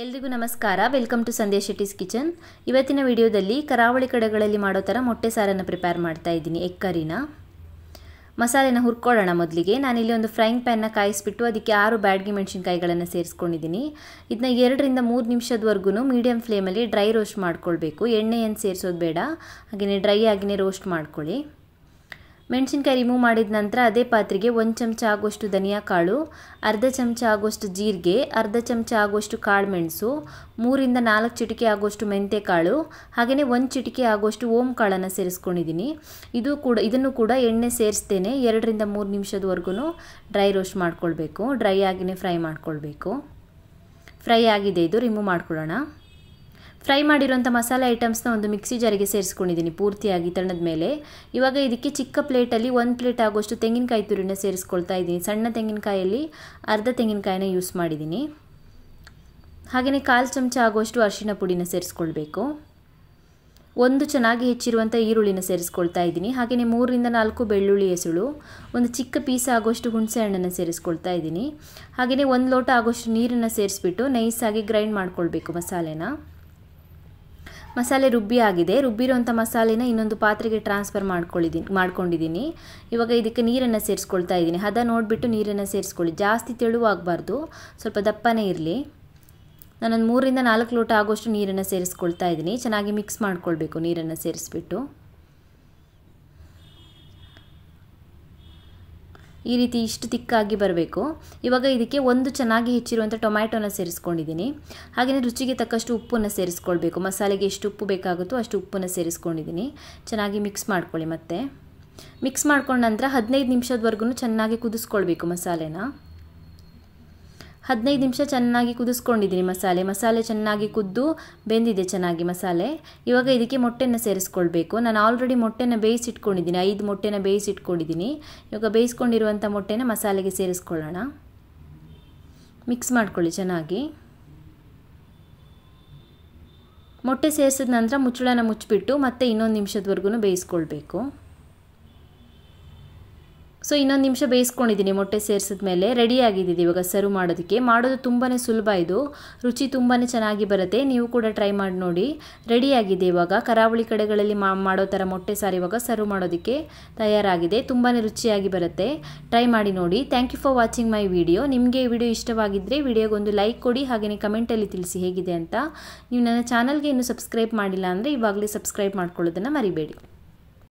ಎಲ್ರಿಗೂ ನಮಸ್ಕಾರ. Welcome to Sandesh Shetty's kitchen ಇವತ್ತಿನ ವಿಡಿಯೋದಲ್ಲಿ ಕರಾವಳಿ ಕಡೆಗಳಲ್ಲಿ ಮಾಡೋ ಥರ ಮೊಟ್ಟೆ ಸಾರನ್ನು ಪ್ರಿಪೇರ್ ಮಾಡ್ತಾ ಇದ್ದೀನಿ ಎಗ್ ಕರಿನ ಮಸಾಲೆನ ಹುರ್ಕೊಳ್ಳೋಣ ಮೊದಲಿಗೆ. ನಾನಿಲ್ಲಿ ಒಂದು ಫ್ರೈಂಗ್ ಪ್ಯಾನ್ನ ಕಾಯಿಸ್ಬಿಟ್ಟು ಅದಕ್ಕೆ ಆರು ಬ್ಯಾಡ್ಗಿ ಮೆಣಸಿನ್ಕಾಯಿಗಳನ್ನು ಸೇರಿಸ್ಕೊಂಡಿದ್ದೀನಿ. ಇದನ್ನ ಎರಡರಿಂದ ಮೂರು ನಿಮಿಷದವರೆಗೂ ಮೀಡಿಯಮ್ ಫ್ಲೇಮಲ್ಲಿ ಡ್ರೈ ರೋಸ್ಟ್ ಮಾಡ್ಕೊಳ್ಬೇಕು. ಎಣ್ಣೆಯನ್ನು ಸೇರಿಸೋದು ಬೇಡ. ಹಾಗೆಯೇ ಡ್ರೈ ಆಗಿನೇ ರೋಸ್ಟ್ ಮಾಡ್ಕೊಳ್ಳಿ. ಮೆಣಸಿನ್ಕಾಯಿ ರಿಮೂವ್ ಮಾಡಿದ ನಂತರ ಅದೇ ಪಾತ್ರೆಗೆ ಒಂದು ಚಮಚ ಆಗೋಷ್ಟು ಧನಿಯಾ ಕಾಳು, ಅರ್ಧ ಚಮಚ ಆಗೋಷ್ಟು ಜೀರಿಗೆ, ಅರ್ಧ ಚಮಚ ಆಗೋಷ್ಟು ಕಾಳು ಮೆಣಸು ಮೂರಿಂದ ನಾಲ್ಕು ಚಿಟಿಕೆ ಆಗುವಷ್ಟು ಮೆಂತೆ ಕಾಳು ಹಾಗೆಯೇ ಒಂದು ಚಿಟಿಕೆ ಆಗೋಷ್ಟು ಓಂ ಕಾಳನ್ನು ಸೇರಿಸ್ಕೊಂಡಿದ್ದೀನಿ ಇದು ಕೂಡ, ಇದನ್ನು ಕೂಡ ಎಣ್ಣೆ ಸೇರಿಸ್ತೇನೆ ಎರಡರಿಂದ ಮೂರು ನಿಮಿಷದವರೆಗೂ ಡ್ರೈ ರೋಸ್ಟ್ ಮಾಡ್ಕೊಳ್ಬೇಕು. ಡ್ರೈ ಆಗಿನೇ ಫ್ರೈ ಮಾಡ್ಕೊಳ್ಬೇಕು. ಫ್ರೈ ಆಗಿದೆ ಇದು ರಿಮೂವ್ ಮಾಡ್ಕೊಳ್ಳೋಣ. ಫ್ರೈ ಮಾಡಿರುವಂಥ ಮಸಾಲೆ ಐಟಮ್ಸ್ನ ಒಂದು ಮಿಕ್ಸಿ ಜಾರಿಗೆ ಸೇರಿಸ್ಕೊಂಡಿದ್ದೀನಿ ಪೂರ್ತಿಯಾಗಿ ತಣ್ಣದ ಮೇಲೆ. ಇವಾಗ ಇದಕ್ಕೆ ಚಿಕ್ಕ ಪ್ಲೇಟಲ್ಲಿ ಒಂದು ಪ್ಲೇಟ್ ಆಗೋಷ್ಟು ತೆಂಗಿನಕಾಯಿ ತುರಿನ ಸೇರಿಸ್ಕೊಳ್ತಾ ಇದ್ದೀನಿ. ಸಣ್ಣ ತೆಂಗಿನಕಾಯಲ್ಲಿ ಅರ್ಧ ತೆಂಗಿನಕಾಯಿನ ಯೂಸ್ ಮಾಡಿದ್ದೀನಿ. ಹಾಗೆಯೇ ಕಾಲು ಚಮಚ ಆಗೋಷ್ಟು ಅರಿಶಿನ ಪುಡಿನ ಸೇರಿಸ್ಕೊಳ್ಬೇಕು. ಒಂದು ಚೆನ್ನಾಗಿ ಹೆಚ್ಚಿರುವಂಥ ಈರುಳ್ಳಿನ ಸೇರಿಸ್ಕೊಳ್ತಾ ಇದ್ದೀನಿ. ಹಾಗೆಯೇ ಮೂರರಿಂದ ನಾಲ್ಕು ಬೆಳ್ಳುಳ್ಳಿ ಎಸಳು ಒಂದು ಚಿಕ್ಕ ಪೀಸ್ ಆಗೋಷ್ಟು ಹುಣಸೆ ಹಣ್ಣನ್ನು ಸೇರಿಸ್ಕೊಳ್ತಾ ಇದ್ದೀನಿ. ಹಾಗೆಯೇ ಒಂದು ಲೋಟ ಆಗೋಷ್ಟು ನೀರನ್ನು ಸೇರಿಸ್ಬಿಟ್ಟು ನೈಸಾಗಿ ಗ್ರೈಂಡ್ ಮಾಡ್ಕೊಳ್ಬೇಕು ಮಸಾಲೆನ. ಮಸಾಲೆ ರುಬ್ಬಿ ಆಗಿದೆ. ರುಬ್ಬಿರುವಂಥ ಮಸಾಲೆನ ಇನ್ನೊಂದು ಪಾತ್ರೆಗೆ ಟ್ರಾನ್ಸ್ಫರ್ ಮಾಡ್ಕೊಳ್ಳಿದ್ದೀನಿ ಮಾಡ್ಕೊಂಡಿದ್ದೀನಿ ಇವಾಗ ಇದಕ್ಕೆ ನೀರನ್ನು ಸೇರಿಸ್ಕೊಳ್ತಾ ಇದ್ದೀನಿ ಹದ ನೋಡಿಬಿಟ್ಟು ನೀರನ್ನು ಸೇರಿಸ್ಕೊಳ್ಳಿ. ಜಾಸ್ತಿ ತೆಳುವಾಗಬಾರ್ದು. ಸ್ವಲ್ಪ ದಪ್ಪನೇ ಇರಲಿ. ನಾನೊಂದು ಮೂರಿಂದ ನಾಲ್ಕು ಲೋಟ ಆಗೋಷ್ಟು ನೀರನ್ನು ಸೇರಿಸ್ಕೊಳ್ತಾ ಇದ್ದೀನಿ ಚೆನ್ನಾಗಿ ಮಿಕ್ಸ್ ಮಾಡ್ಕೊಳ್ಬೇಕು ನೀರನ್ನು ಸೇರಿಸ್ಬಿಟ್ಟು. ಈ ರೀತಿ ಇಷ್ಟು ತಿಕ್ಕಾಗಿ ಬರಬೇಕು. ಇವಾಗ ಇದಕ್ಕೆ ಒಂದು ಚೆನ್ನಾಗಿ ಹೆಚ್ಚಿರುವಂಥ ಟೊಮ್ಯಾಟೊನ ಸೇರಿಸ್ಕೊಂಡಿದ್ದೀನಿ. ಹಾಗೆಯೇ ರುಚಿಗೆ ತಕ್ಕಷ್ಟು ಉಪ್ಪನ್ನು ಸೇರಿಸ್ಕೊಳ್ಬೇಕು. ಮಸಾಲೆಗೆ ಎಷ್ಟು ಉಪ್ಪು ಬೇಕಾಗುತ್ತೋ ಅಷ್ಟು ಉಪ್ಪನ್ನು ಸೇರಿಸ್ಕೊಂಡಿದ್ದೀನಿ. ಚೆನ್ನಾಗಿ ಮಿಕ್ಸ್ ಮಾಡ್ಕೊಳ್ಳಿ ಮತ್ತೆ. ಮಿಕ್ಸ್ ಮಾಡ್ಕೊಂಡ ನಂತರ ಹದಿನೈದು ನಿಮಿಷದವರೆಗೂ ಚೆನ್ನಾಗಿ ಕುದಿಸ್ಕೊಳ್ಬೇಕು ಮಸಾಲೆನ. ಹದಿನೈದು ನಿಮಿಷ ಚೆನ್ನಾಗಿ ಕುದಿಸ್ಕೊಂಡಿದ್ದೀನಿ ಮಸಾಲೆ. ಮಸಾಲೆ ಚೆನ್ನಾಗಿ ಕುದ್ದು ಬೆಂದಿದೆ ಚೆನ್ನಾಗಿ ಮಸಾಲೆ. ಇವಾಗ ಇದಕ್ಕೆ ಮೊಟ್ಟೆನ ಸೇರಿಸ್ಕೊಳ್ಬೇಕು. ನಾನು ಆಲ್ರೆಡಿ ಮೊಟ್ಟೆನ ಬೇಯಿಸಿಟ್ಕೊಂಡಿದ್ದೀನಿ. ಐದು ಮೊಟ್ಟೆನ ಬೇಯಿಸಿಟ್ಕೊಂಡಿದ್ದೀನಿ. ಇವಾಗ ಬೇಯಿಸ್ಕೊಂಡಿರುವಂಥ ಮೊಟ್ಟೆನ ಮಸಾಲೆಗೆ ಸೇರಿಸ್ಕೊಳ್ಳೋಣ. ಮಿಕ್ಸ್ ಮಾಡ್ಕೊಳ್ಳಿ ಚೆನ್ನಾಗಿ. ಮೊಟ್ಟೆ ಸೇರಿಸಿದ ನಂತರ ಮುಚ್ಚಳನ ಮುಚ್ಚಿಬಿಟ್ಟು ಮತ್ತೆ ಇನ್ನೊಂದು ನಿಮಿಷದವರೆಗೂ ಬೇಯಿಸ್ಕೊಳ್ಬೇಕು. ಸೊ ಇನ್ನೊಂದು ನಿಮಿಷ ಬೇಯಿಸ್ಕೊಂಡಿದ್ದೀನಿ, ಮೊಟ್ಟೆ ಸೇರಿಸಿದ ಮೇಲೆ. ರೆಡಿ ಆಗಿದ್ದೀವಿ ಇವಾಗ ಸರ್ವ್ ಮಾಡೋದಕ್ಕೆ. ಮಾಡೋದು ತುಂಬಾ ಸುಲಭ ಇದು. ರುಚಿ ತುಂಬಾ ಚೆನ್ನಾಗಿ ಬರುತ್ತೆ. ನೀವು ಕೂಡ ಟ್ರೈ ಮಾಡಿ ನೋಡಿ. ರೆಡಿಯಾಗಿದೆ ಇವಾಗ. ಕರಾವಳಿ ಕಡೆಗಳಲ್ಲಿ ಮಾಡೋ ಥರ ಮೊಟ್ಟೆ ಸಾರು ಇವಾಗ ಸರ್ವ್ ಮಾಡೋದಕ್ಕೆ ತಯಾರಾಗಿದೆ. ತುಂಬಾ ರುಚಿಯಾಗಿ ಬರುತ್ತೆ. ಟ್ರೈ ಮಾಡಿ ನೋಡಿ. Thank you for watching my video ನಿಮಗೆ ಈ ವಿಡಿಯೋ ಇಷ್ಟವಾಗಿದ್ದರೆ ವಿಡಿಯೋಗೊಂದು ಲೈಕ್ ಕೊಡಿ. ಹಾಗೆಯೇ ಕಮೆಂಟಲ್ಲಿ ತಿಳಿಸಿ ಹೇಗಿದೆ ಅಂತ. ನೀವು ನನ್ನ ಚಾನಲ್ಗೆ ಇನ್ನೂ ಸಬ್ಸ್ಕ್ರೈಬ್ ಮಾಡಿಲ್ಲ ಅಂದರೆ ಇವಾಗಲೇ ಸಬ್ಸ್ಕ್ರೈಬ್ ಮಾಡ್ಕೊಳ್ಳೋದನ್ನು ಮರಿಬೇಡಿ.